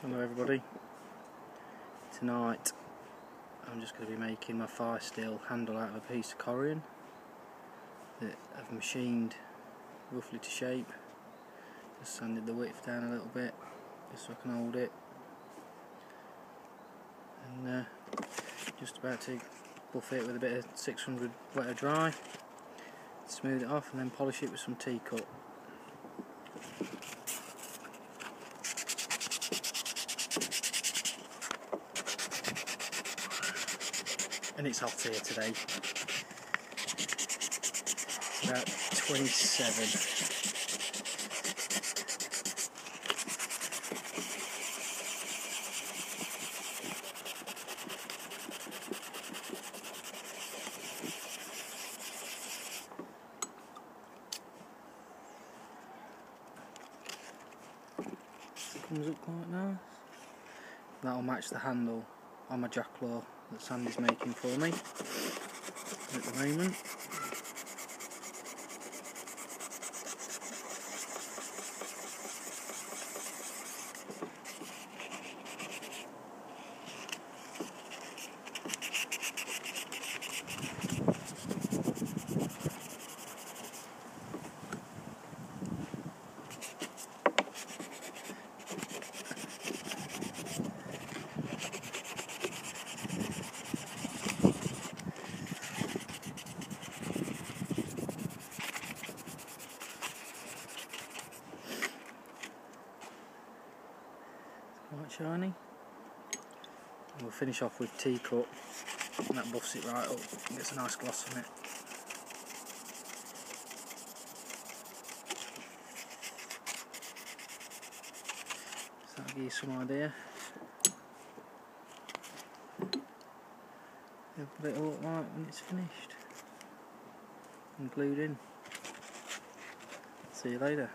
Hello everybody. Tonight I'm just going to be making my fire steel handle out of a piece of corian that I've machined roughly to shape. Just sanded the width down a little bit just so I can hold it. And uh, just about to buff it with a bit of 600 wet or dry. Smooth it off and then polish it with some T-cut. And it's hot here today. About 27. comes up quite nice. That'll match the handle on my Jacklore that Sandy's making for me at the moment. Quite shiny. And we'll finish off with T-cut and that buffs it right up gets a nice gloss on it. So that'll give you some idea. What it'll look like when it's finished and glued in. See you later.